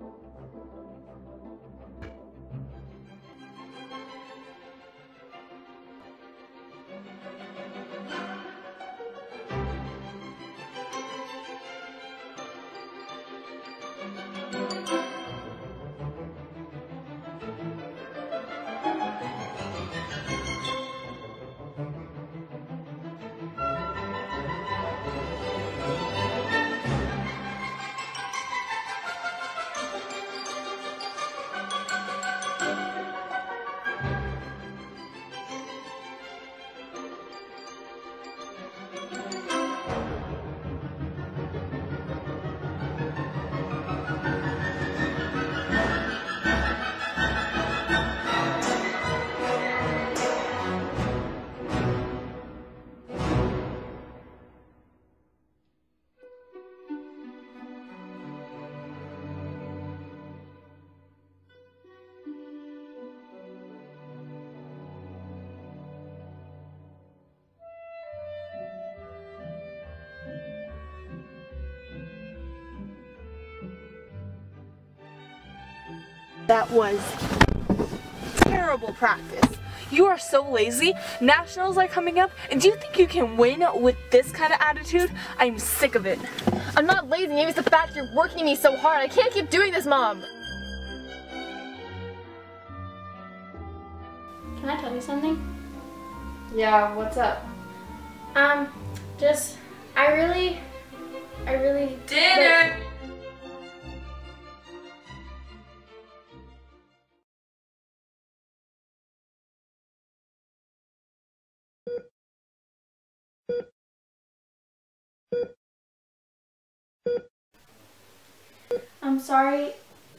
Thank you. That was terrible practice. You are so lazy. Nationals are coming up, and do you think you can win with this kind of attitude? I'm sick of it. I'm not lazy, maybe it's the fact you're working me so hard. I can't keep doing this, Mom. Can I tell you something? Yeah, what's up? Um, just, I really, I really... Dinner! I'm sorry,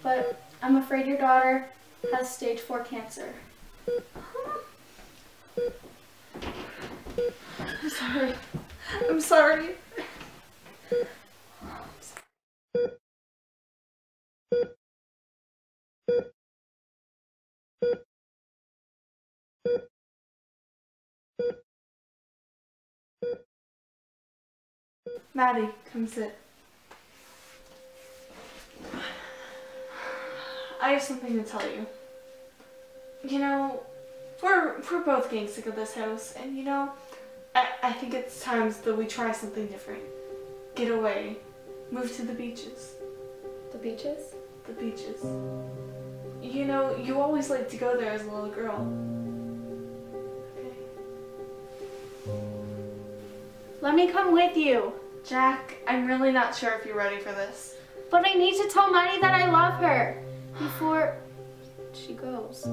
but I'm afraid your daughter has stage 4 cancer. I'm sorry. I'm sorry. Maddie, come sit. I have something to tell you. You know, we're we're both getting sick of this house, and you know, I, I think it's time that we try something different. Get away. Move to the beaches. The beaches? The beaches. You know, you always liked to go there as a little girl. Okay. Let me come with you. Jack, I'm really not sure if you're ready for this. But I need to tell Maddie that I love her before she goes.